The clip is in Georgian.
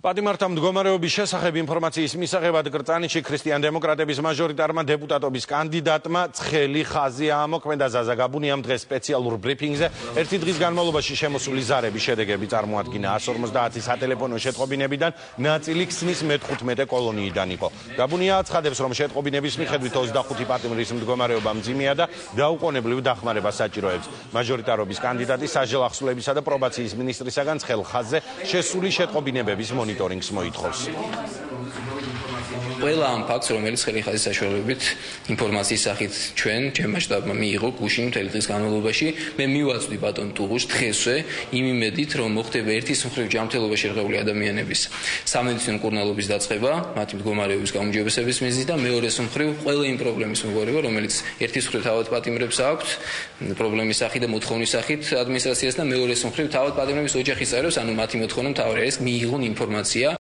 პატიმართა მდგომარეობის შესახებ ინფორმაციის მისაღებად კრწანიჩი ქრისტიან დემოკრატების მაჟორიტარმა დეპუტატობის კანდიდატმა ცხელი ხაზი ამოქმედა ზაზაგაბუნიამ დღეს სპეციალურ ბრიფინგზე. ერთი დღის განმავლობაში შემოსული ზარების შედეგები წარმოადგენა 150 სატელეფონო შეტყობინებიდან ნაწილი ქსნის მე-15 კოლონიიდან იყო. გაბუნია აცხადებს რომ შეტყობინების მიხედვით 25 პატიმრის მდგომარეობა მძიმეა და დაუყოვნებლივ დახმარებას საჭიროებს. მაჟორიტარობის კანდიდატი საჯელ ახსულებისა და პრობაციის მინისტრისაგან ცხელ ხაზზე შესული შეტყობინებების მონი მონიტორინგს მოითხოვს. ყველა ამ ფაქტს, რომელიც ხელი ხაზის საშუალებით ინფორმაციის სახით ჩვენ ჩემ მასშტაბმა მიიღო გუშინ მთელი დღის განმავლობაში, მე მივაწვდი ბატონ ტუღუშ დღესვე იმ იმედით, რომ მოხდება ერთის მხრივ ჯანმრთელობაში რღეული ადამიანების სამედიცინო კურნალობის დაწყება, მათი მდგომარეობის გაუმჯობესების მიზნით და მეორეს მხრივ ყველა იმ პრობლემის მოგვარება, რომელიც ერთის მხრივ თავად პატიმრებს აქვთ, პრობლემის სახით და მოთხოვნის სახით ადმინისტრაციას და მეორეს მხრივ თავად პატიმრების ოჯახის წევრებს, ანუ მათი მოთხოვნა მთავარი არის მიიღონ ინფორმაცია